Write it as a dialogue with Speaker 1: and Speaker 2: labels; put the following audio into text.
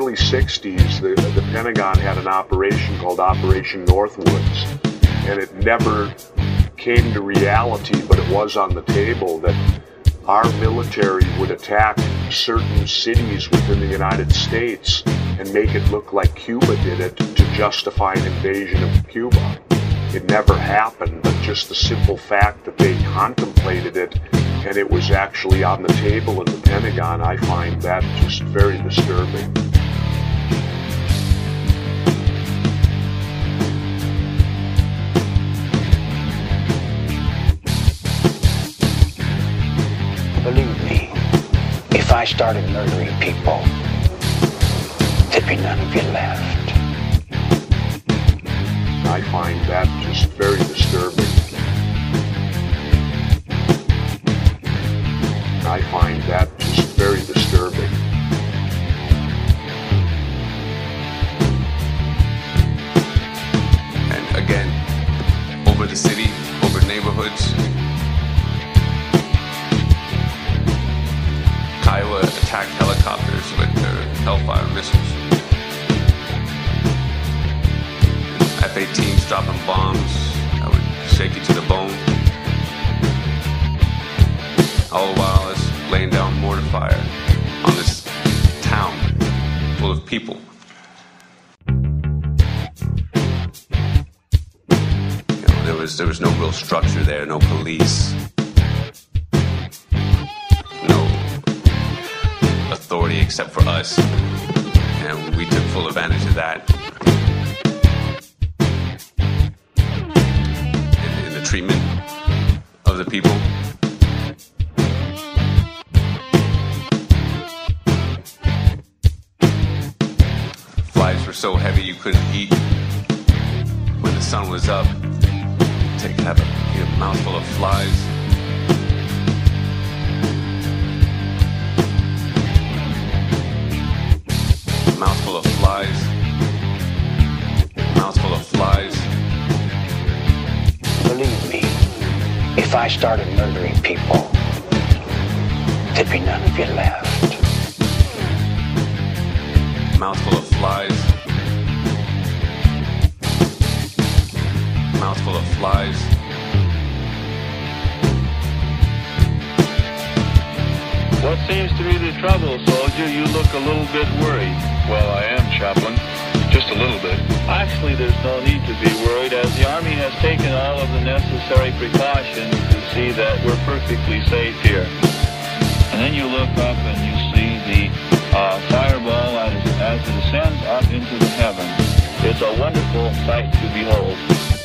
Speaker 1: early 60s, the, the Pentagon had an operation called Operation Northwoods, and it never came to reality, but it was on the table that our military would attack certain cities within the United States and make it look like Cuba did it to justify an invasion of Cuba. It never happened, but just the simple fact that they contemplated it and it was actually on the table in the Pentagon, I find that just very disturbing.
Speaker 2: Believe me, if I started murdering people, there'd be none of you left.
Speaker 1: I find that just very disturbing.
Speaker 3: City, over neighborhoods. Kiowa attacked helicopters with their Hellfire missiles. F-18s dropping bombs that would shake you to the bone. All the while, it's laying down mortar fire on this town full of people. Was there was no real structure there, no police, no authority except for us, and we took full advantage of that. In, in the treatment of the people. Flies were so heavy you couldn't eat when the sun was up. Take have a, eat a mouthful of flies. Mouthful of flies. Mouthful of flies.
Speaker 2: Believe me, if I started murdering people, there'd be none of you left.
Speaker 3: Mouthful of flies. Of flies.
Speaker 4: What seems to be the trouble, soldier? You look a little bit worried.
Speaker 5: Well, I am, Chaplain. Just a little bit.
Speaker 4: Actually, there's no need to be worried as the Army has taken all of the necessary precautions to see that we're perfectly safe here. And then you look up and you see the uh, fireball as, as it ascends up into the heavens. It's a wonderful sight to behold.